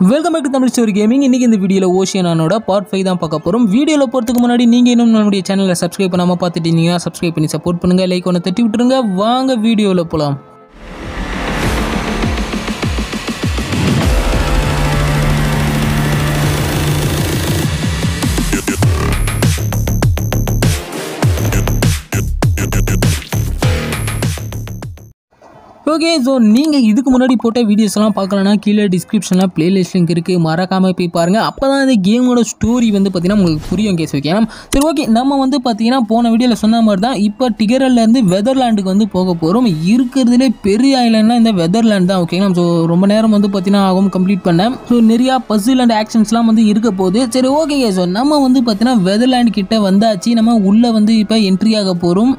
Welcome back Tamil story gaming இன்றைக்கி இந்த வீடியோவில் ஓஷியனானோட பார்ட் ஃபைவ் தான் பார்க்க போகிறோம் வீடியோவில் போகிறதுக்கு முன்னாடி நீங்கள் இன்னும் நம்மளுடைய சேனலை சப்ஸ்கிரைப் பண்ணாமல் பார்த்துட்டு இருந்தீங்கன்னா சப்ஸ்கிரைப் பண்ணி சப்போர்ட் பண்ணுங்கள் லைக் ஒன்று தட்டி விட்டுருங்க. வாங்க வீடியோவில் போகலாம் ஓகே ஸோ நீங்கள் இதுக்கு முன்னாடி போட்ட வீடியோஸ்லாம் பார்க்கலன்னா கீழே டிஸ்கிரிப்ஷனில் பிளேலிஸ்ட் லிங்க் இருக்குது மறக்காமல் போய் பாருங்கள் அப்போ தான் இந்த கேமோட ஸ்டோரி வந்து பார்த்தீங்கன்னா உங்களுக்கு புரியும் கேஸ் ஓகே சரி ஓகே நம்ம வந்து பார்த்தீங்கன்னா போன வீடியோவில் சொன்ன மாதிரி தான் இப்போ டிகரல்லேருந்து வெதர்லாண்டுக்கு வந்து போக போகிறோம் இருக்கிறதுலே பெரிய ஐலாண்ட்னா இந்த வெதர்லாண்ட் தான் ஓகேங்களா ஸோ ரொம்ப நேரம் வந்து பார்த்தீங்கன்னா ஆகும் கம்ப்ளீட் பண்ணேன். ஸோ நிறையா பசில் அண்ட் ஆக்ஷன்ஸ்லாம் வந்து இருக்க போகுது. சரி ஓகே ஸோ நம்ம வந்து பார்த்தீங்கன்னா வெதர்லாண்ட் கிட்ட வந்தாச்சு. நம்ம உள்ளே வந்து இப்போ என்ட்ரி ஆக போகிறோம்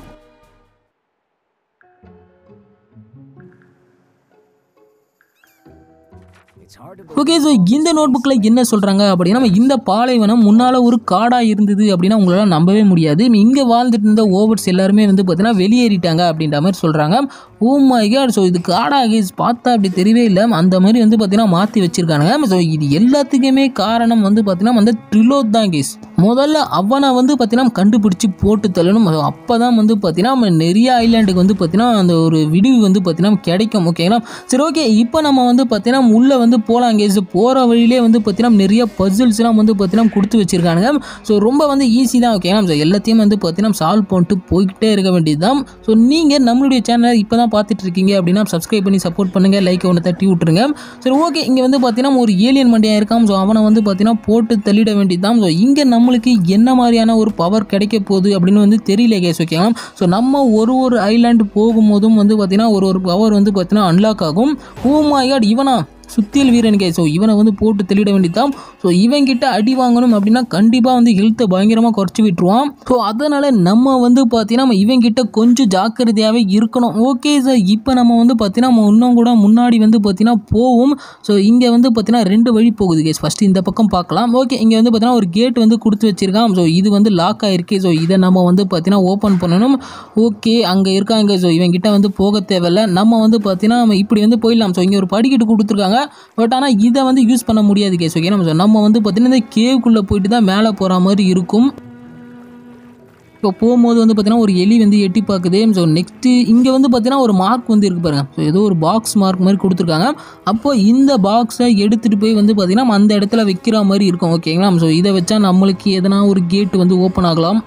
ஓகே ஸோ இந்த நோட் புக்கில் என்ன சொல்கிறாங்க அப்படின்னா இந்த பாலைவனம் முன்னால் ஒரு காடாக இருந்தது அப்படின்னா உங்களால் நம்பவே முடியாது. இங்கே வாழ்ந்துட்டு இருந்த ஓவர்ஸ் எல்லாருமே வந்து பார்த்தீங்கன்னா வெளியேறிட்டாங்க அப்படின்ற மாதிரி சொல்கிறாங்க oh oh my God so இது காடாக பார்த்தா அப்படி தெரியவே இல்லை. அந்த மாதிரி வந்து பார்த்தீங்கன்னா மாற்றி வச்சிருக்காங்க ஸோ இது எல்லாத்துக்குமே காரணம் வந்து பார்த்தீங்கன்னா அந்த ட்ரிலோத் தான் கேஸ் முதல்ல அவனை வந்து பார்த்தீங்கன்னா கண்டுபிடிச்சி போட்டு தள்ளணும். அப்போ தான் வந்து பார்த்தீங்கன்னா நம்ம நிறைய ஐலாண்டுக்கு வந்து பார்த்தீங்கன்னா அந்த ஒரு விடிவு வந்து பார்த்தீங்கன்னா கிடைக்கும். ஓகேங்களா சரி ஓகே இப்போ நம்ம வந்து பார்த்தீங்கன்னா உள்ளே வந்து போகலாம் கேஸ் போகிற வழியிலே வந்து பார்த்தீங்கன்னா நிறைய பசில்ஸ்லாம் வந்து பார்த்தீங்கன்னா கொடுத்து வச்சிருக்கானுங்க. ஸோ ரொம்ப வந்து ஈஸி தான். ஓகேங்களா ஸோ எல்லாத்தையும் வந்து பார்த்தீங்கன்னா சால்வ் பண்ணிட்டு போய்கிட்டே இருக்க வேண்டியது தான் ஸோ நீங்கள் நம்மளுடைய சேனலை இப்போ தான் பார்த்துட்டு இருக்கீங்க அப்படின்னா சப்ஸ்கிரைப் பண்ணி சப்போர்ட் பண்ணுங்கள் லைக் ஒன்று தட்டி விட்டுருங்க. சரி ஓகே இங்கே வந்து பார்த்தீங்கன்னா ஒரு ஏலியன் மண்டியாக இருக்கான் ஸோ அவனை வந்து பார்த்தீங்கன்னா போட்டு தள்ளிட வேண்டியது தான் ஸோ இங்கே நம்மளுக்கு என்ன மாதிரியான ஒரு பவர் கிடைக்க போகுது அப்படின்னு வந்து தெரியல கேஸ் ஓகேங்களா ஸோ நம்ம ஒரு ஒரு ஐலாண்டு போகும்போதும் வந்து பார்த்தீங்கன்னா ஒரு ஒரு பவர் வந்து பார்த்தீங்கன்னா அன்லாக் ஆகும். ஓ மை காட் இவனா? சுத்தியல் வீரன் கே ஸோ இவனை வந்து போட்டு தெளிட வேண்டியதான் ஸோ இவங்கிட்ட அடி வாங்கணும் அப்படின்னா கண்டிப்பாக வந்து ஹெல்த்தை பயங்கரமாக குறைச்சி விட்டுருவான். ஸோ அதனால் நம்ம வந்து பார்த்தீங்கன்னா நம்ம இவன் கொஞ்சம் ஜாக்கிரதையாகவே இருக்கணும். ஓகே சார் இப்போ நம்ம வந்து பார்த்தீங்கன்னா நம்ம இன்னும் கூட முன்னாடி வந்து பார்த்தீங்கன்னா போவோம். ஸோ இங்கே வந்து பார்த்தீங்கன்னா ரெண்டு வழி போகுது கேஸ் ஃபஸ்ட்டு இந்த பக்கம் பார்க்கலாம். ஓகே இங்கே வந்து பார்த்தீங்கன்னா ஒரு கேட் வந்து கொடுத்து வச்சிருக்கான். ஸோ இது வந்து லாக் ஆகிருக்கு ஸோ இதை நம்ம வந்து பார்த்தீங்கன்னா ஓப்பன் பண்ணணும். ஓகே அங்கே இருக்காங்க. ஸோ இவங்கிட்ட வந்து போக தேவையில்ல. நம்ம வந்து பார்த்தீங்கன்னா நம்ம இப்படி வந்து போயிடலாம். ஸோ இங்கே ஒரு படிக்கட்டு கொடுத்துருக்காங்க. பட் ஆனால் இதை வந்து யூஸ் பண்ண முடியாது கேஸ். ஓகே நம்ம நம்ம வந்து பார்த்தீங்கன்னா இந்த கேவுக்குள்ளே போயிட்டு தான் மேலே போகிற மாதிரி இருக்கும். இப்போ போகும்போது வந்து பார்த்தீங்கன்னா ஒரு எலி வந்து எட்டி பார்க்குது ஸோ நெக்ஸ்ட்டு இங்கே வந்து பார்த்தீங்கன்னா ஒரு மார்க் வந்து இருக்கு பாருங்க. ஸோ ஏதோ ஒரு பாக்ஸ் மார்க் மாதிரி கொடுத்துருக்காங்க. அப்போ இந்த பாக்ஸை எடுத்துகிட்டு போய் வந்து பார்த்தீங்கன்னா அந்த இடத்துல வைக்கிற மாதிரி இருக்கும். ஓகேங்களா ஸோ இதை வச்சா நம்மளுக்கு எதனா ஒரு கேட்டு வந்து ஓப்பன் ஆகலாம்.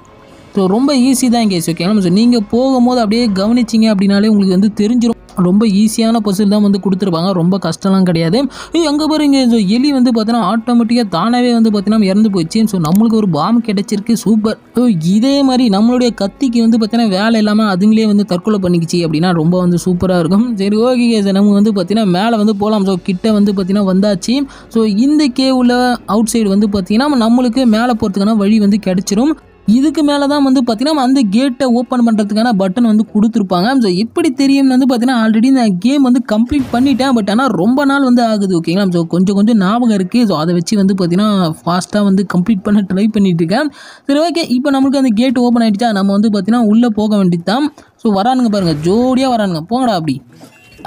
ஸோ ரொம்ப ஈஸி தான் கேஸ் ஓகேங்களா ஸோ நீங்கள் போகும்போது அப்படியே கவனிச்சிங்க அப்படின்னாலே உங்களுக்கு வந்து தெரிஞ்சிடும் ரொம்ப ஈஸியான பசில் தான் வந்து கொடுத்துருப்பாங்க. ரொம்ப கஷ்டம்லாம் கிடையாது. எங்கே அங்கே பாருங்க ஸோ எலி வந்து பார்த்தீங்கன்னா ஆட்டோமேட்டிக்காக தானாகவே வந்து பார்த்தீங்கன்னா இறந்து போயிடுச்சு. ஸோ நம்மளுக்கு ஒரு பாம் கிடச்சிருக்கு. சூப்பர் ஸோ இதே மாதிரி நம்மளுடைய கத்திக்கு வந்து பார்த்தீங்கன்னா வேலை இல்லாமல் அதுங்களே வந்து தற்கொலை பண்ணிக்கிச்சு அப்படின்னா ரொம்ப வந்து சூப்பராக இருக்கும். சரி ஓகே சார் நம்ம வந்து பார்த்தீங்கன்னா மேலே வந்து போகலாம். ஸோ கிட்ட வந்து பார்த்தீங்கன்னா வந்தாச்சு. ஸோ இந்த கேவில் அவுட் சைடு வந்து பார்த்தீங்கன்னா நம்மளுக்கு மேலே போகிறதுக்கான வழி வந்து கிடச்சிரும். இதுக்கு மேலே தான் வந்து பார்த்தீங்கன்னா அந்த கேட்டை ஓப்பன் பண்ணுறதுக்கான பட்டன் வந்து கொடுத்துருப்பாங்க. ஸோ எப்படி தெரியும்னு வந்து பார்த்தீங்கன்னா ஆல்ரெடி நான் கேம் வந்து கம்ப்ளீட் பண்ணிட்டேன். பட் ஆனால் ரொம்ப நாள் வந்து ஆகுது ஓகேங்களா ஸோ கொஞ்சம் கொஞ்சம் ஞாபகம் இருக்குது ஸோ அதை வச்சு வந்து பார்த்தீங்கன்னா ஃபாஸ்ட்டாக வந்து கம்ப்ளீட் பண்ண ட்ரை பண்ணிட்டு இருக்கேன் சரி ஓகே இப்போ நம்மளுக்கு அந்த கேட் ஓப்பன் ஆகிடுச்சா நம்ம வந்து பார்த்தீங்கன்னா உள்ளே போக வேண்டியது தான் ஸோ வரானுங்க பாருங்கள் ஜோடியாக வரானுங்க. போங்கடா அப்படி.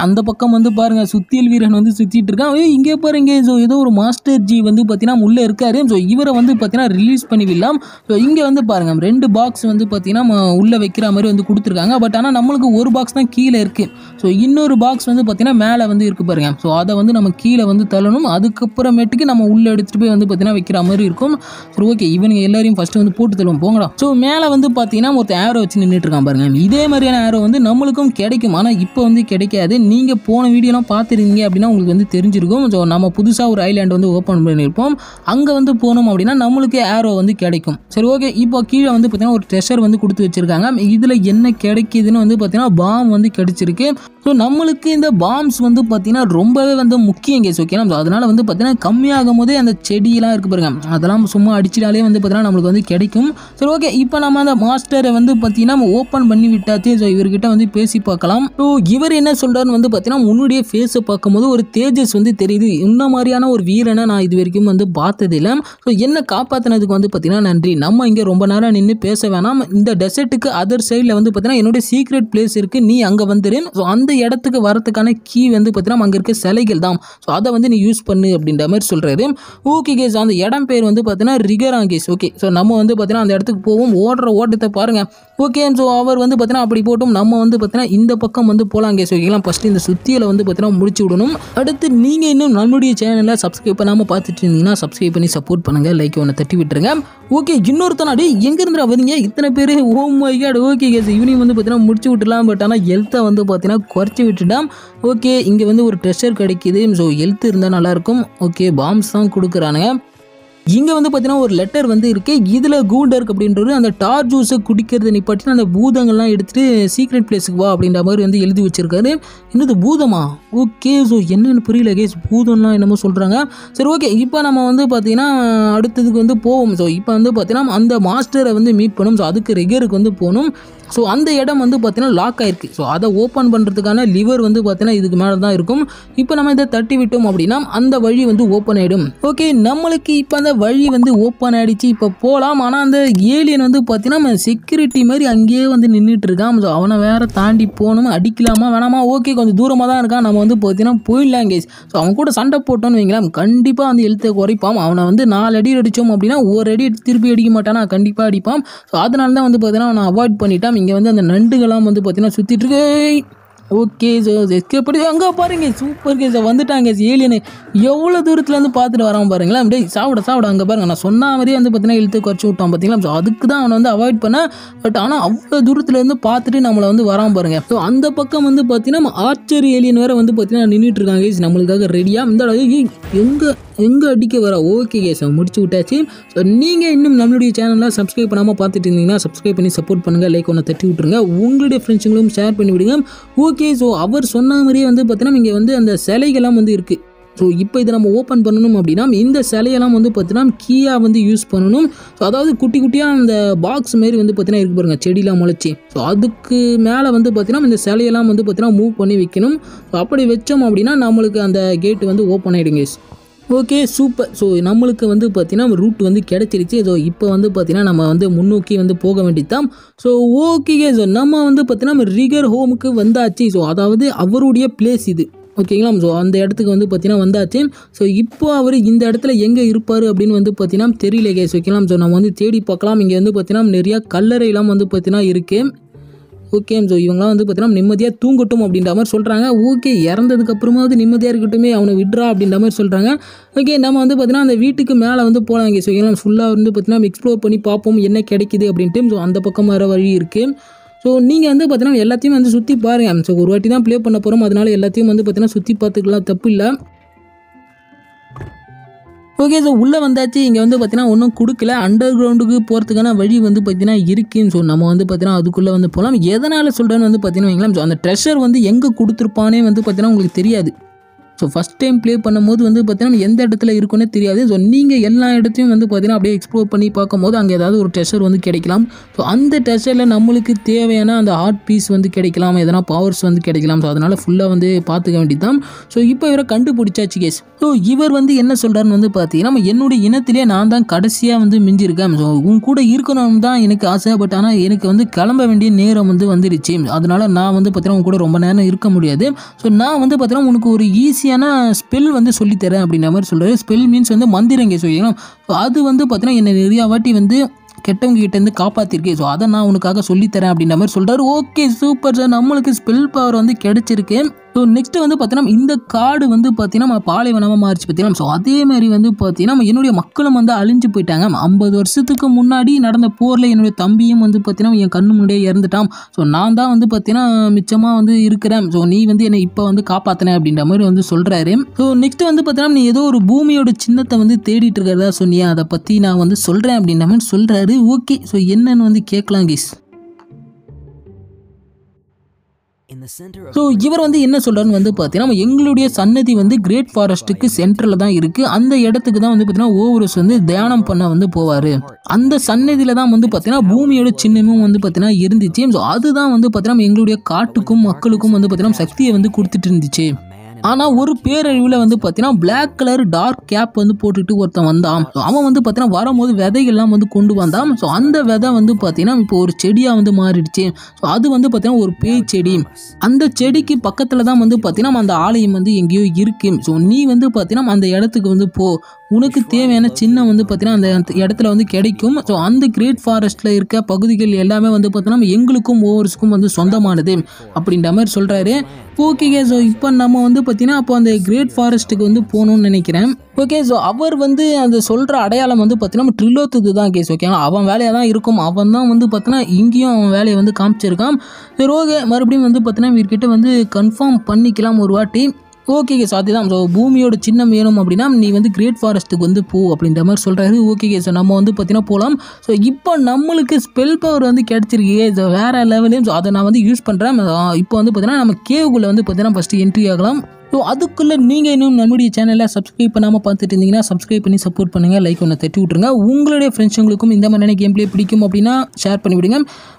அந்த பக்கம் வந்து பாருங்க சுத்தியல் வீரன் வந்து சுத்திட்டு இருக்கான். ஏய் இங்கே பாருங்க ஸோ ஏதோ ஒரு மாஸ்டர் ஜி வந்து பார்த்தீங்கன்னா உள்ளே இருக்காரு. ஸோ இவரை வந்து பார்த்தீங்கன்னா ரிலீஸ் பண்ணி விடலாம் ஸோ இங்கே வந்து பாருங்க ரெண்டு பாக்ஸ் வந்து பார்த்தீங்கன்னா உள்ளே வைக்கிற மாதிரி வந்து கொடுத்துருக்காங்க. பட் ஆனால் நம்மளுக்கு ஒரு பாக்ஸ் தான் கீழே இருக்குது ஸோ இன்னொரு பாக்ஸ் வந்து பார்த்தீங்கன்னா மேலே வந்து இருக்கு பாருங்க. ஸோ அதை வந்து நம்ம கீழே வந்து தள்ளணும். அதுக்கப்புறமேட்டுக்கு நம்ம உள்ளே எடுத்துகிட்டு போய் வந்து பார்த்தீங்கன்னா வைக்கிற மாதிரி இருக்கும். சரி ஓகே இவனுங்க எல்லாரையும் ஃபஸ்ட்டு வந்து போட்டு தள்ளுவோம். போங்கடா. ஸோ மேலே வந்து பார்த்தீங்கன்னா ஒருத்தர் ஏரோ வச்சு நின்றுட்டு இருக்கான் பாருங்க. இதே மாதிரியான ஏரோ வந்து நம்மளுக்கும் கிடைக்கும். ஆனால் இப்போ வந்து கிடைக்காது. நீங்கள் போன வீடியோலாம் பார்த்துருந்தீங்க அப்படின்னா உங்களுக்கு வந்து தெரிஞ்சிருக்கும். ஸோ நம்ம புதுசாக ஒரு ஐலாண்ட் வந்து ஓப்பன் பண்ணியிருப்போம். அங்கே வந்து போனோம் அப்படின்னா நம்மளுக்கு ஏரோ வந்து கிடைக்கும். சரி ஓகே இப்போ கீழே வந்து பார்த்தீங்கன்னா ஒரு ட்ரெஷர் வந்து கொடுத்து வச்சிருக்காங்க. இதில் என்ன கிடைக்கிதுன்னு வந்து பார்த்தீங்கன்னா பாம் வந்து கிடைச்சிருக்கு. ஸோ நம்மளுக்கு இந்த பாம்ஸ் வந்து பார்த்தீங்கன்னா ரொம்பவே வந்து முக்கியம் கேஸ் ஓகேனா ஸோ வந்து பார்த்தீங்கன்னா கம்மியாகும் போதே அந்த செடியெல்லாம் இருக்குது பாருங்க. அதெல்லாம் சும்மா அடிச்சிட்டாலே வந்து பார்த்தீங்கன்னா நம்மளுக்கு வந்து கிடைக்கும். சரி ஓகே இப்போ நம்ம அந்த மாஸ்டரை வந்து பார்த்தீங்கன்னா நம்ம ஓப்பன் பண்ணி விட்டாச்சு. ஸோ இவர்கிட்ட வந்து பேசி பார்க்கலாம். ஸோ இவர் என்ன சொல்கிறாருன்னு வந்து பார்த்தீங்கன்னா உன்னுடைய ஃபேஸை பார்க்கும்போது ஒரு தேஜஸ் வந்து தெரியுது. இந்த மாதிரியான ஒரு வீரனை நான் இது வரைக்கும் வந்து பார்த்ததில்லை. ஸோ என்னை காப்பாற்றினதுக்கு வந்து பார்த்தீங்கன்னா நன்றி. நம்ம இங்கே ரொம்ப நேரம் நின்று பேச வேணாம். இந்த டெசர்ட்டுக்கு அதர் சைடில் வந்து பார்த்தீங்கன்னா என்னுடைய சீக்ரெட் பிளேஸ் இருக்குது நீ அங்கே வந்துடு ஸோ அந்த இடத்துக்கு வரத்துக்கான கீ வந்து பார்த்தீங்கன்னா அங்கே இருக்க சிலைகள் தான். ஸோ அதை வந்து நீ யூஸ் பண்ணு அப்படின்ற மாதிரி சொல்கிறாரு ஓகே கேஸ் அந்த இடம் பேர் வந்து பார்த்தீங்கன்னா ரிகராங்கேஸ் ஓகே ஸோ நம்ம வந்து பார்த்தீங்கன்னா அந்த இடத்துக்கு போவோம். ஓடுற ஓட்டத்தை பாருங்கள் ஓகே ஸோ அவர் வந்து பார்த்தீங்கன்னா அப்படி போட்டும் நம்ம வந்து பார்த்தீங்கன்னா இந்த பக்கம் வந்து போகலாம் கேஸ் ஓகேங்களா ஃபஸ்ட்டு இந்த சுத்தியில் வந்து பார்த்தீங்கன்னா முடிச்சு விடணும். அடுத்து நீங்கள் இன்னும் நம்மளுடைய சேனலை சப்ஸ்கிரைப் பண்ணாமல் பார்த்துட்டு இருந்தீங்கன்னா சப்ஸ்கிரைப் பண்ணி சப்போர்ட் பண்ணுங்கள் லைக் ஒன்று தட்டி விட்டுருங்க. ஓகே இன்னொருத்தனாடி எங்கேருந்து வரீங்க இத்தனை பேர்? Oh my God okay guys இவனையும் வந்து பார்த்தீங்கன்னா முடிச்சு விட்டுலாம் பட் ஆனால் ஹெல்த்தை வந்து பார்த்தீங்கன்னா குறைச்சி விட்டுட்டான் ஓகே இங்கே வந்து ஒரு ட்ரெஷர் கிடைக்கிது. ஸோ ஹெல்த் இருந்தால் நல்லாயிருக்கும் ஓகே பாம்ஸ் தான் கொடுக்குறானுங்க. இங்கே வந்து பார்த்தீங்கன்னா ஒரு லெட்டர் வந்து இருக்கு. இதில் கூண்டர்க் அப்படின்றது அந்த டார் ஜூஸை குடிக்கிறத நிப்பாட்டி அந்த பூதங்கள்லாம் எடுத்துட்டு சீக்ரெட் பிளேஸுக்கு வா அப்படின்ற மாதிரி வந்து எழுதி வச்சிருக்காரு. என்னது பூதமா? ஓகே ஸோ என்னன்னு புரியல கேஸ் பூதம்லாம் என்னமோ சொல்கிறாங்க சரி ஓகே இப்போ நம்ம வந்து பார்த்தீங்கன்னா அடுத்ததுக்கு வந்து போவோம். ஸோ இப்போ வந்து பார்த்தீங்கன்னா அந்த மாஸ்டரை வந்து மீட் பண்ணணும் ஸோ அதுக்கு ரெகருக்கு வந்து போகணும். ஸோ அந்த இடம் வந்து பார்த்தீங்கன்னா லாக் ஆயிருக்கு. ஸோ அதை ஓப்பன் பண்ணுறதுக்கான லிவர் வந்து பார்த்தீங்கன்னா இதுக்கு மேலே தான் இருக்கும். இப்போ நம்ம இதை தட்டி விட்டோம் அப்படின்னா அந்த வழி வந்து ஓப்பன் ஆகிடும் ஓகே நம்மளுக்கு இப்போ அந்த வழி வந்து ஓப்பன் ஆகிடுச்சு இப்போ போகலாம் ஆனால் அந்த ஏலியன் வந்து பார்த்தீங்கன்னா செக்யூரிட்டி மாதிரி அங்கேயே வந்து நின்றுட்டு இருக்கான். ஸோ அவனை வேற தாண்டி போகணும்? அடிக்கலாமா? வேணாமா? ஓகே கொஞ்சம் தூரமாக தான் இருக்கான். நம்ம வந்து பார்த்தீங்கன்னா போயிடலாம் கேஸ் ஸோ அவன் கூட சண்டை போட்டோன்னு வைங்களேன். கண்டிப்பாக வந்து எழுத்தை குறைப்பான். அவனை வந்து நாலு அடி அடித்தோம் அப்படின்னா ஒரு அடி திருப்பி அடிக்க மாட்டானா? கண்டிப்பாக அடிப்பான். ஸோ அதனால தான் வந்து பார்த்தீங்கன்னா அவனை அவாய்ட் பண்ணிட்டான். இங்கே வந்து அந்த நண்டுகள்லாம் வந்து பார்த்தீங்கன்னா சுற்றிட்டு இருக்கு. ஓகே ஸோ எஸ்கேப் அங்கே பாருங்க. சூப்பர் கேஸ் வந்துட்டாங்க ஏலியனு எவ்வளோ தூரத்துலேருந்து பார்த்துட்டு வரான் பாருங்களேன். அப்படியே சாப்பிட சாப்பிட அங்கே பாருங்க. நான் சொன்ன மாதிரியே வந்து பார்த்தீங்கன்னா இழுத்து குறைச்சி விட்டான் பார்த்தீங்களா? ஸோ அதுக்கு தான் அவனை வந்து அவாய்ட் பண்ண. பட் ஆனால் அவ்வளோ தூரத்துலேருந்து பார்த்துட்டு நம்மளை வந்து வரான் பாருங்க. ஸோ அந்த பக்கம் வந்து பார்த்தீங்கன்னா ஆர்ச்சர் ஏலியன் வேறு வந்து பார்த்தீங்கன்னா நின்றுட்டு இருக்காங்க. நம்மளுக்காக ரெடியாக இந்த அளவுக்கு எங்கே எங்கே அடிக்க வர ஓகே கேஸ் முடிச்சு விட்டாச்சு. ஸோ நீங்கள் இன்னும் நம்மளுடைய சேனலில் சப்ஸ்கிரைப் பண்ணாமல் பார்த்துட்டு இருந்தீங்கன்னா சப்ஸ்கிரைப் பண்ணி சப்போர்ட் பண்ணுங்கள் லைக் ஒன்று தட்டி விட்ருங்க உங்களுடைய ஃப்ரெண்ட்ஸுங்களும் ஷேர் பண்ணி விடுங்க. ஓகே ஸோ அவர் சொன்ன மாதிரியே வந்து பார்த்தீங்கன்னா இங்கே வந்து அந்த சிலைகள்லாம் வந்து இருக்குது ஸோ இப்போ இதை நம்ம ஓப்பன் பண்ணணும் அப்படின்னா இந்த சிலையெல்லாம் வந்து பார்த்தீங்கன்னா கீயாக வந்து யூஸ் பண்ணணும். ஸோ அதாவது குட்டி குட்டியாக அந்த பாக்ஸ் மாரி வந்து பார்த்தீங்கன்னா இருக்கு பாருங்கள் செடியெலாம் முளைச்சி. ஸோ அதுக்கு மேலே வந்து பார்த்தீங்கன்னா இந்த சிலையெல்லாம் வந்து பார்த்தீங்கன்னா மூவ் பண்ணி வைக்கணும். ஸோ அப்படி வச்சோம் அப்படின்னா நம்மளுக்கு அந்த கேட்டு வந்து ஓப்பன் ஆகிடுங்க ஓகே சூப்பர் ஸோ நம்மளுக்கு வந்து பார்த்தீங்கன்னா ரூட் வந்து கிடச்சிருச்சு. ஸோ இப்போ வந்து பார்த்தீங்கன்னா நம்ம வந்து முன்னோக்கி வந்து போக வேண்டியதான் ஸோ ஓகே ஸோ நம்ம வந்து பார்த்தீங்கன்னா ரிகர் ஹோமுக்கு வந்தாச்சு. ஸோ அதாவது அவருடைய பிளேஸ் இது. ஓகேங்களா ஸோ அந்த இடத்துக்கு வந்து பார்த்தீங்கன்னா வந்தாச்சு. ஸோ இப்போ அவர் இந்த இடத்துல எங்கே இருப்பார் அப்படின்னு வந்து பார்த்தீங்கன்னா தெரியல கேஸ் ஓகேங்களா ஸோ நம்ம வந்து தேடி பார்க்கலாம். இங்கே வந்து பார்த்தீங்கன்னா நிறையா கல்லறையெல்லாம் வந்து பார்த்தீங்கன்னா இருக்குது ஓகே ஸோ இவங்களாம் வந்து பார்த்தீங்கன்னா நிம்மதியாக தூங்கட்டும் அப்படின்ற மாதிரி சொல்கிறாங்க ஓகே இறந்ததுக்கப்புறமாவது நிம்மதியாக இருக்கட்டுமே அவனை விட்றா அப்படின்ற மாதிரி சொல்கிறாங்க ஓகே நம்ம வந்து பார்த்தீங்கன்னா அந்த வீட்டுக்கு மேலே வந்து போகலாங்க ஸோ எல்லாம் ஃபுல்லாக வந்து பார்த்தீங்கன்னா எக்ஸ்ப்ளோர் பண்ணி பார்ப்போம் என்ன கிடைக்குது அப்படின்ட்டு. ஸோ அந்த பக்கம் வர வழி இருக்குது ஸோ நீங்கள் வந்து பார்த்தீங்கன்னா எல்லாத்தையும் வந்து சுற்றி பாருங்கள் ஸோ ஒரு வாட்டி தான் ப்ளே பண்ண போகிறோம் அதனால எல்லாத்தையும் வந்து பார்த்தீங்கன்னா சுற்றி பார்த்துக்கலாம். தப்பு இல்லை. ஓகே ஸோ உள்ளே வந்தாச்சு இங்கே வந்து பார்த்தீங்கன்னா ஒன்றும் கொடுக்கல. அண்டர் கிரவுண்டுக்கு போகிறதுக்கான வழி வந்து பார்த்தீங்கன்னா இருக்குன்னு ஸோ நம்ம வந்து பார்த்தீங்கன்னா அதுக்குள்ளே வந்து போகலாம் எதனால் சொல்கிறேன்னு வந்து பார்த்தீங்கன்னா வைங்களேன் ஸோ அந்த ட்ரெஷர் வந்து எங்கே கொடுத்துருப்பானே வந்து பார்த்தீங்கன்னா உங்களுக்கு தெரியாது. ஸோ ஃபஸ்ட் டைம் ப்ளே பண்ணும்போது வந்து பார்த்தீங்கன்னா எந்த இடத்துல இருக்குன்னே தெரியாது. ஸோ நீங்கள் எல்லா இடத்தையும் வந்து பார்த்தீங்கன்னா அப்படியே எக்ஸ்ப்ளோர் பண்ணி பார்க்கும்போது அங்கே ஏதாவது ஒரு ட்ரெஷர் வந்து கிடைக்கலாம். ஸோ அந்த ட்ரெஷரில் நம்மளுக்கு தேவையான அந்த ஹார்ட் பீஸ் வந்து கிடைக்கலாம். எதனா பவர்ஸ் வந்து கிடைக்கலாம். ஸோ அதனால் ஃபுல்லாக வந்து பார்த்துக்க வேண்டியதுதான். ஸோ இப்போ இவரை கண்டுபிடிச்சாச்சு கேஸ் ஸோ இவர் வந்து என்ன சொல்கிறாருன்னு வந்து பார்த்தீங்கன்னா நம்ம என்னுடைய இனத்திலே நான் தான் கடைசியாக வந்து மிஞ்சிருக்கேன். ஸோ உன் கூட இருக்கணும்னு தான் எனக்கு ஆசை. பட் ஆனால் எனக்கு வந்து கிளம்ப வேண்டிய நேரம் வந்து வந்துடுச்சு. அதனால் நான் வந்து பார்த்தீங்கன்னா உன் கூட ரொம்ப நேரம் இருக்க முடியாது. ஸோ நான் வந்து பார்த்தீங்கன்னா உனக்கு ஒரு ஈஸி ஈஸியான ஸ்பெல் வந்து சொல்லித்தரேன் அப்படின்ற மாதிரி சொல்கிறாரு ஸ்பெல் மீன்ஸ் வந்து மந்திரங்க சொல்லிக்கலாம் ஸோ அது வந்து பார்த்தீங்கன்னா என்னை நிறையா வாட்டி வந்து கெட்டவங்க கிட்டேருந்து காப்பாற்றிருக்கேன் ஸோ அதை நான் உனக்காக சொல்லித்தரேன் அப்படின்ற மாதிரி சொல்கிறாரு ஓகே சூப்பர் சார் நம்மளுக்கு ஸ்பெல் பவர் வந்து கிடச்சிருக்கு. ஸோ நெக்ஸ்ட் வந்து பார்த்தீங்கன்னா இந்த காடு வந்து பார்த்தீங்கன்னா பாலைவனமாக மாறிச்சு பார்த்தீங்கன்னா ஸோ அதே மாதிரி வந்து பார்த்தீங்கன்னா நம்ம என்னுடைய மக்களும் வந்து அழிஞ்சு போயிட்டாங்க. ஐம்பது வருஷத்துக்கு முன்னாடி நடந்த போரில் என்னுடைய தம்பியும் வந்து பார்த்தீங்கன்னா என் கண்ணு முன்னாடியே இறந்துட்டான். ஸோ நான் தான் வந்து பார்த்தீங்கன்னா மிச்சமாக வந்து இருக்கிறேன். ஸோ நீ வந்து என்னை இப்போ வந்து காப்பாற்றின அப்படின்ற மாதிரி வந்து சொல்கிறாரு ஸோ நெக்ஸ்ட் வந்து பார்த்தீங்கன்னா நீ ஏதோ ஒரு பூமியோட சின்னத்தை வந்து தேடிட்டு இருக்கிறதா சொன்னியா? அதை பற்றி நான் வந்து சொல்கிறேன் அப்படின்ற மாதிரி சொல்கிறாரு ஓகே ஸோ என்னன்னு வந்து கேட்கலாம் கீஸ் ஸோ இவர் வந்து என்ன சொல்றாருன்னு வந்து பார்த்தீங்கன்னா எங்களுடைய சன்னதி வந்து கிரேட் ஃபாரஸ்ட்டுக்கு சென்டரில் தான் இருக்குது அந்த இடத்துக்கு தான் வந்து பார்த்தீங்கன்னா ஓவரஸ் வந்து தியானம் பண்ண வந்து போவார். அந்த சன்னதியில் தான் வந்து பார்த்தீங்கன்னா பூமியோட சின்னமும் வந்து பார்த்தீங்கன்னா இருந்துச்சு. ஸோ அதுதான் வந்து பார்த்தீங்கன்னா எங்களுடைய காட்டுக்கும் மக்களுக்கும் வந்து பார்த்தீங்கன்னா சக்தியை வந்து கொடுத்துட்டு இருந்துச்சு. ஆனால் ஒரு பேரழிவில் வந்து பார்த்தீங்கன்னா பிளாக் கலர் டார்க் கேப் வந்து போட்டுட்டு ஒருத்தன் வந்தான். அவன் வந்து பார்த்தீங்கன்னா வரும்போது விதைகள்லாம் வந்து கொண்டு வந்தான். ஸோ அந்த விதை வந்து பார்த்தீங்கன்னா இப்போ ஒரு செடியாக வந்து மாறிடுச்சு. ஸோ அது வந்து பார்த்தீங்கன்னா ஒரு பேய் செடி. அந்த செடிக்கு பக்கத்தில் தான் வந்து பார்த்தீங்கன்னா அந்த ஆலயம் வந்து எங்கேயோ இருக்கு. ஸோ நீ வந்து பார்த்தீங்கன்னா அந்த இடத்துக்கு வந்து போ. உனக்கு தேவையான சின்னம் வந்து பார்த்தீங்கன்னா அந்த இடத்துல வந்து கிடைக்கும். ஸோ அந்த கிரேட் ஃபாரஸ்ட்டில் இருக்க பகுதிகள் எல்லாமே வந்து பார்த்தீங்கன்னா எங்களுக்கும் ஓவர்ஸுக்கும் வந்து சொந்தமானது. அப்படின்ற மாதிரி சொல்கிறாரு ஓகேங்க ஸோ இப்போ நம்ம வந்து பார்த்தீங்கன்னா அப்போ அந்த கிரேட் ஃபாரஸ்ட்டுக்கு வந்து போகணும்னு நினைக்கிறேன். ஓகே ஸோ அவர் வந்து அந்த சொல்கிற அடையாளம் வந்து பார்த்தீங்கன்னா ட்ரிலோத்துக்கு தான் கேஸ் ஓகேங்களா அவன் வேலையாக தான் இருக்கும். அவன் தான் வந்து பார்த்தீங்கன்னா இங்கேயும் அவன் வேலையை வந்து காமிச்சிருக்கான். சரி ஓகே மறுபடியும் வந்து பார்த்தீங்கன்னா இவர்கிட்ட வந்து கன்ஃபார்ம் பண்ணிக்கலாம் ஒரு வாட்டி. ஓகே கேஸ் அதுதான் ஸோ பூமியோட சின்னம் வேணும் அப்படின்னா நீ வந்து கிரேட் ஃபாரஸ்ட்டுக்கு வந்து போ அப்படின்ற மாதிரி சொல்கிறாரு ஓகே கேஸ் நம்ம வந்து பார்த்தீங்கன்னா போகலாம் ஸோ இப்போ நம்மளுக்கு ஸ்பெல் பவர் வந்து கிடச்சிருக்கு. ஸோ வேறு லெவலையும் ஸோ அதை நான் வந்து யூஸ் பண்ணுறேன் இப்போ வந்து பார்த்தீங்கன்னா நம்ம கேவுக்குள்ளே வந்து பார்த்தீங்கன்னா ஃபஸ்ட்டு என்ட்ரி ஆகலாம். ஸோ அதுக்குள்ளே நீங்கள் இன்னும் நம்முடைய சேனலை சப்ஸ்கிரைப் பண்ணாமல் பார்த்துட்டு இருந்தீங்கன்னா சப்ஸ்கிரைப் பண்ணி சப்போர்ட் பண்ணுங்கள் லைக் ஒன்று தட்டி விட்ருங்க உங்களுடைய ஃப்ரெண்ட்ஸுங்களுக்கும் இந்த மாதிரியான கேம் பிளே பிடிக்கும் அப்படின்னா ஷேர் பண்ணி விடுங்க.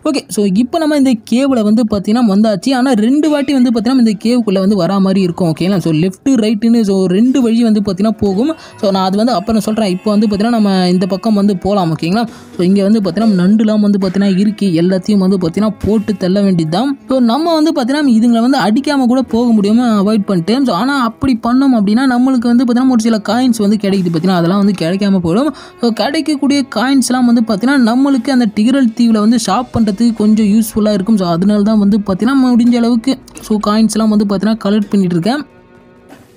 ஓகே ஸோ இப்போ நம்ம இந்த கேவில் வந்து பார்த்தீங்கன்னா வந்தாச்சு. ஆனால் ரெண்டு வாட்டி வந்து பார்த்தீங்கன்னா இந்த கேவுக்குள்ளே வந்து வரா மாதிரி இருக்கும் ஓகேங்களா ஸோ லெஃப்ட்டு ரைட்டுன்னு ஸோ ரெண்டு வழி வந்து பார்த்தீங்கன்னா போகும். ஸோ நான் அது வந்து அப்புறம் சொல்கிறேன் இப்போ வந்து பார்த்தீங்கன்னா நம்ம இந்த பக்கம் வந்து போகலாம் ஓகேங்களா ஸோ இங்கே வந்து பார்த்தீங்கன்னா நண்டுலாம் வந்து பார்த்தீங்கன்னா இருக்குது எல்லாத்தையும் வந்து பார்த்தீங்கன்னா போட்டு தள்ள வேண்டியது தான் ஸோ நம்ம வந்து பார்த்தீங்கன்னா இதுங்களை வந்து அடிக்காமல் கூட போக முடியாமல் அவாய்ட் பண்ணிட்டு ஸோ ஆனால் அப்படி பண்ணோம் அப்படின்னா நம்மளுக்கு வந்து பார்த்தீங்கன்னா ஒரு சில காயின்ஸ் வந்து கிடைக்குது பார்த்தீங்கன்னா அதெல்லாம் வந்து கிடைக்காம போயிடும். ஸோ கிடைக்கக்கூடிய காயின்ஸ்லாம் வந்து பார்த்தீங்கன்னா நம்மளுக்கு அந்த டிகரல் தீவில் வந்து ஷாப் பண்ணுறதுக்கு கொஞ்சம் யூஸ்ஃபுல்லாக இருக்கும். ஸோ அதனால தான் வந்து பார்த்தீங்கன்னா முடிஞ்ச அளவுக்கு ஸோ காயின்ஸ்லாம் வந்து பார்த்தீங்கன்னா கலெக்ட் பண்ணிட்டு இருக்கேன்.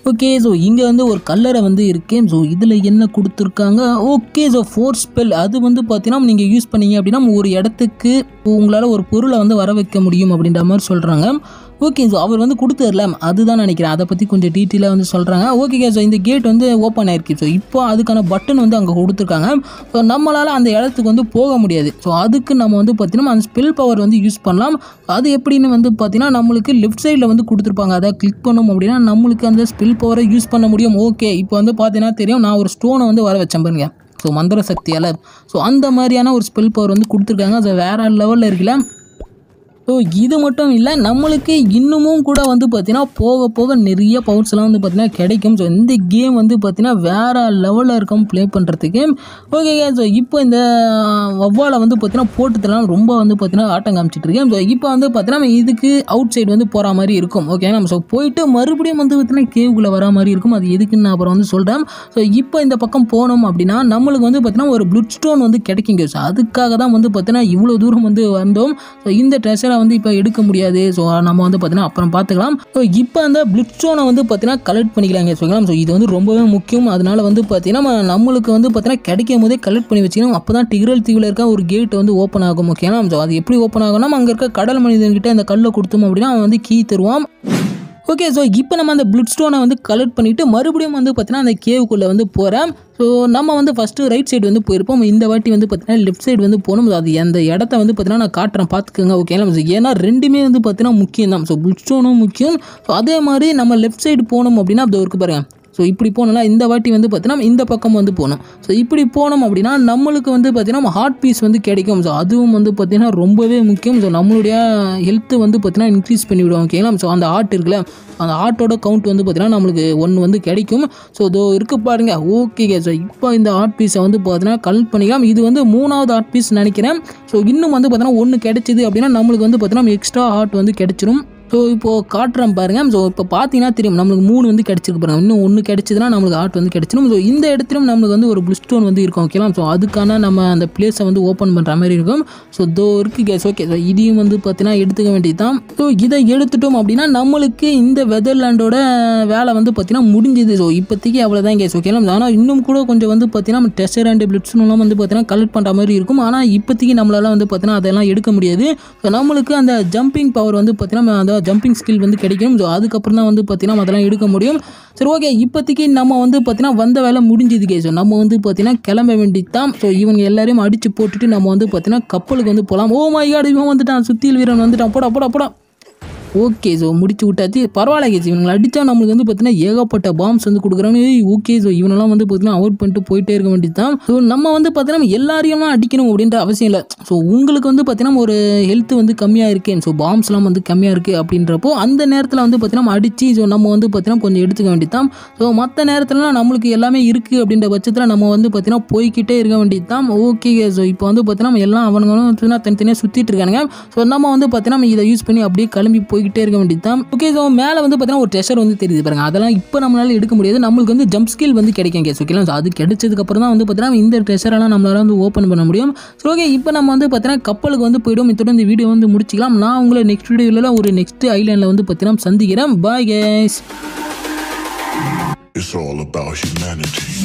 ஓகே ஸோ இங்கே வந்து ஒரு கல்லறை வந்து இருக்கேன். ஸோ இதில் என்ன கொடுத்துருக்காங்க? ஓகே ஸோ ஃபோர் ஸ்பெல் அது வந்து பார்த்தீங்கன்னா நீங்கள் யூஸ் பண்ணீங்க அப்படின்னா ஒரு இடத்துக்கு உங்களால் ஒரு பொருளை வந்து வர வைக்க முடியும் அப்படின்ற மாதிரி சொல்கிறாங்க ஓகே ஸோ அவர் வந்து கொடுத்துர்ல அதுதான் நினைக்கிறேன். அதை பற்றி கொஞ்சம் டீட்டெயிலாக வந்து சொல்கிறாங்க ஓகே ஸோ இந்த கேட் வந்து ஓப்பன் ஆயிருக்கு. ஸோ இப்போ அதுக்கான பட்டன் வந்து அங்கே கொடுத்துருக்காங்க. ஸோ நம்மளால் அந்த இடத்துக்கு வந்து போக முடியாது. ஸோ அதுக்கு நம்ம வந்து பார்த்தீங்கன்னா அந்த ஸ்பெல் பவர் வந்து யூஸ் பண்ணலாம். அது எப்படின்னு வந்து பார்த்தீங்கன்னா நம்மளுக்கு லெஃப்ட் சைடில் வந்து கொடுத்துருப்பாங்க. அதை கிளிக் பண்ணோம் அப்படின்னா நம்மளுக்கு அந்த ஸ்பெல் பவரை யூஸ் பண்ண முடியும். ஓகே இப்போ வந்து பார்த்தீங்கன்னா தெரியும். நான் ஒரு ஸ்டோனை வந்து வர வச்சேன் பாருங்க. ஸோ மந்திர சக்தியால். ஸோ அந்த மாதிரியான ஒரு ஸ்பெல் பவர் வந்து கொடுத்துருக்காங்க. அது வேறு லெவலில் இருக்குல்ல. ஸோ இது மட்டும் இல்லை நம்மளுக்கு இன்னமும் கூட வந்து பார்த்தீங்கன்னா போக போக நிறைய பவர்ஸ்லாம் வந்து பார்த்தீங்கன்னா கிடைக்கும். ஸோ இந்த கேம் வந்து பார்த்தீங்கன்னா வேறு லெவலில் இருக்கும் ப்ளே பண்ணுறதுக்கு ஓகே ஸோ இப்போ இந்த வவ்வாலை வந்து பார்த்தீங்கன்னா போட்டதெல்லாம் ரொம்ப வந்து பார்த்தீங்கன்னா ஆட்டம் காமிச்சிட்டு இருக்கேன். ஸோ இப்போ வந்து பார்த்தீங்கன்னா இதுக்கு அவுட் சைடு வந்து போகிற மாதிரி இருக்கும். ஓகே நம்ம ஸோ போயிட்டு மறுபடியும் வந்து பார்த்தீங்கன்னா கேவுக்குள்ளே வர மாதிரி இருக்கும். அது எதுக்குன்னு நான் அப்புறம் வந்து சொல்கிறேன் ஸோ இப்போ இந்த பக்கம் போனோம் அப்படின்னா நம்மளுக்கு வந்து பார்த்தீங்கன்னா ஒரு ப்ளூட் ஸ்டோன் வந்து கிடைக்குங்க. ஸோ அதுக்காக தான் வந்து பார்த்தீங்கன்னா இவ்வளோ தூரம் வந்து வந்தோம். ஸோ இந்த ட்ரெஷரை வந்து இப்போ எடுக்க முடியாது. ஸோ நம்ம வந்து பார்த்தீங்கன்னா அப்புறம் பார்த்துக்கலாம் ஸோ இப்போ அந்த பிளிட் ஸ்டோனை வந்து பார்த்தீங்கன்னா கலெக்ட் பண்ணிக்கலாங்க சொல்லலாம் ஸோ இது வந்து ரொம்பவே முக்கியம். அதனால வந்து பார்த்தீங்கன்னா நம்ம- நம்மளுக்கு வந்து பார்த்தீங்கன்னா கிடைக்கும் போதே கலெக்ட் பண்ணி வச்சுக்கணும். அப்போ தான் டிகிரல் தீவில் இருக்க ஒரு கேட் வந்து ஓப்பன் ஆகும் ஓகேனா ஸோ அது எப்படி ஓப்பன் ஆகும்னா அங்கே இருக்க கடல் மனிதன்கிட்ட அந்த கல்லை கொடுத்தோம் அப்படின்னா அவன் வந்து கீ தருவான். ஓகே ஸோ இப்போ நம்ம அந்த பிளட் ஸ்டோனை வந்து கலெக்ட் பண்ணிவிட்டு மறுபடியும் வந்து பார்த்தீங்கன்னா அந்த கேவுக்குள்ளே வந்து போகிறேன் ஸோ நம்ம வந்து ஃபஸ்ட்டு ரைட் சைடு வந்து போயிருப்போம். இந்த வாட்டி வந்து பார்த்தீங்கன்னா லெஃப்ட் சைடு வந்து போகணும் அது அந்த இடத்த வந்து பார்த்தீங்கன்னா நான் காட்டுறேன். பார்த்துக்கோங்க ஓகேங்களா ஏன்னா ரெண்டுமே வந்து பார்த்தீங்கன்னா முக்கியம் தான் ஸோ பிளட் ஸ்டோனும் முக்கியம். ஸோ அதே மாதிரி நம்ம லெஃப்ட் சைடு போனோம் அப்படின்னா அது ஒரு பாருங்கள் ஸோ இப்படி போனோம்னா இந்த வாட்டி வந்து பார்த்தீங்கன்னா இந்த பக்கம் வந்து போகணும் ஸோ இப்படி போனோம் அப்படின்னா நம்மளுக்கு வந்து பார்த்தீங்கன்னா ஹார்ட் பீஸ் வந்து கிடைக்கும். ஸோ அதுவும் வந்து பார்த்தீங்கன்னா ரொம்பவே முக்கியம். ஸோ நம்மளுடைய ஹெல்த்து வந்து பார்த்தீங்கன்னா இன்க்ரீஸ் பண்ணிவிடுவோம் ஓகேங்களா ஸோ அந்த ஆர்ட் இருக்குல்ல? அந்த ஆர்ட்டோட கவுண்ட் வந்து பார்த்தீங்கன்னா நம்மளுக்கு ஒன்று வந்து கிடைக்கும். ஸோ இதோ இருக்கு பாருங்க. ஓகே ஸோ இப்போ இந்த ஆர்ட் பீஸை வந்து பார்த்தீங்கன்னா கலெக்ட் பண்ணிக்கலாம். இது வந்து மூணாவது ஆர்ட் பீஸ் நினைக்கிறேன். ஸோ இன்னும் வந்து பார்த்தீங்கன்னா ஒன்று கிடைச்சிது அப்படின்னா நம்மளுக்கு வந்து பார்த்தீங்கன்னா எக்ஸ்ட்ரா ஆர்ட் வந்து கிடைச்சிரும். ஸோ இப்போது காட்டுறேன் பாருங்கள் ஸோ இப்போ பார்த்தீங்கன்னா தெரியும் நம்மளுக்கு மூணு வந்து கிடச்சிருக்கு பாருங்க. இன்னும் ஒன்று கிடச்சிதுன்னா நம்மளுக்கு ஆர்ட் வந்து கிடச்சிடும் ஸோ இந்த இடத்துலையும் நம்மளுக்கு வந்து ஒரு blue ஸ்டோன் வந்து இருக்கும் ஓகேலாம் ஸோ அதுக்கான நம்ம அந்த பிளேஸை வந்து ஓப்பன் பண்ணுற மாதிரி இருக்கும். ஸோ தோ இருக்கு கேஸ் ஓகே ஸோ இதையும் வந்து பார்த்தீங்கன்னா எடுத்துக்க வேண்டியது தான் ஸோ இதை எடுத்துட்டோம் அப்படின்னா நம்மளுக்கு இந்த வெதர்லாண்டோட வேலை வந்து பார்த்தீங்கன்னா முடிஞ்சுது. ஸோ இப்போதைக்கு அவ்வளோதான் கேஸ் ஓகேலாம் ஆனால் இன்னும் கூட கொஞ்சம் வந்து பார்த்தீங்கன்னா டெஸ்டர் அண்ட் பிளிட்ஸ்லாம் வந்து பார்த்தீங்கன்னா கலெக்ட் பண்ணுற மாதிரி இருக்கும். ஆனால் இப்போதைக்கு நம்மளால வந்து பார்த்தீங்கன்னா அதெல்லாம் எடுக்க முடியாது. ஸோ நம்மளுக்கு அந்த ஜம்பிங் பவர் வந்து பார்த்தீங்கன்னா அந்த ஜம்பிங் ஸ்கில் வந்து கிடைக்கும் ஸோ அதுக்கப்புறம் தான் வந்து பார்த்தீங்கன்னா அதெல்லாம் எடுக்க முடியும். சரி ஓகே இப்போதைக்கு நம்ம வந்து பார்த்தீங்கன்னா வந்த வேலை முடிஞ்சது கே ஸோ நம்ம வந்து பார்த்தீங்கன்னா கிளம்ப வேண்டியது தான் ஸோ இவங்க எல்லாரையும் அடித்து போட்டுட்டு நம்ம வந்து பார்த்தீங்கன்னா கப்பலுக்கு வந்து போகலாம் ஓ oh மை காட் இவன் வந்துட்டான். சுத்தியில் வீரன் வந்துட்டான். போடா போடா போடா. ஓகே ஸோ முடிச்சு விட்டாச்சு பரவாயில்ல கேஸ் இவங்களை அடித்தா நம்மளுக்கு வந்து பார்த்தீங்கன்னா ஏகப்பட்ட பாம்ஸ் வந்து கொடுக்குறாங்க ஓகே ஸோ இவனெல்லாம் வந்து பார்த்தீங்கன்னா அவாய்ட் பண்ணிட்டு போயிட்டே இருக்க வேண்டியது தான் ஸோ நம்ம வந்து பார்த்தீங்கன்னா எல்லாரையும்லாம் அடிக்கணும் அப்படின்ற அவசியம் இல்லை ஸோ உங்களுக்கு வந்து பார்த்தீங்கன்னா ஒரு ஹெல்த் வந்து கம்மியாக இருக்கேன் ஸோ பாம்ஸ்லாம் வந்து கம்மியாக இருக்குது அப்படின்றப்போ அந்த நேரத்தில் வந்து பார்த்தீங்கன்னா அடித்து ஸோ நம்ம வந்து பார்த்தீங்கன்னா கொஞ்சம் எடுத்துக்க வேண்டியது தான் ஸோ மற்ற நேரத்துலலாம் நம்மளுக்கு எல்லாமே இருக்குது அப்படின்ற பட்சத்தில் நம்ம வந்து பார்த்தீங்கன்னா போய்க்கிட்டே இருக்க வேண்டியது தான் ஓகே ஸோ இப்போ வந்து பார்த்தீங்கன்னா நம்ம எல்லாம் அவனுங்களும் பார்த்தீங்கன்னா தனித்தனியாக சுற்றிட்டு இருக்கானுங்க ஸோ நம்ம வந்து பார்த்தீங்கன்னா நம்ம இதை யூஸ் பண்ணி அப்படியே கிளம்பி போய் போய்கிட்டே இருக்க வேண்டியது தான் ஓகே ஸோ மேலே வந்து பார்த்தீங்கன்னா ஒரு ட்ரெஷர் வந்து தெரியுது பாருங்க. அதெல்லாம் இப்போ நம்மளால எடுக்க முடியாது. நம்மளுக்கு வந்து ஜம்ப் ஸ்கில் வந்து கிடைக்கும் கேஸ் ஓகேங்களா ஸோ அது கிடைச்சதுக்கு அப்புறம் தான் வந்து பார்த்தீங்கன்னா இந்த ட்ரெஷரெல்லாம் நம்மளால வந்து ஓப்பன் பண்ண முடியும். ஸோ ஓகே இப்போ நம்ம வந்து பார்த்தீங்கன்னா கப்பலுக்கு வந்து போயிடும். இத்தோட இந்த வீடியோ வந்து முடிச்சிக்கலாம். நான் உங்களை நெக்ஸ்ட் வீடியோவில் ஒரு நெக்ஸ்ட் ஐலாண்டில் வந்து பார்த்தீங்கன்னா சந்திக்கிறேன். Bye guys It's all about humanity.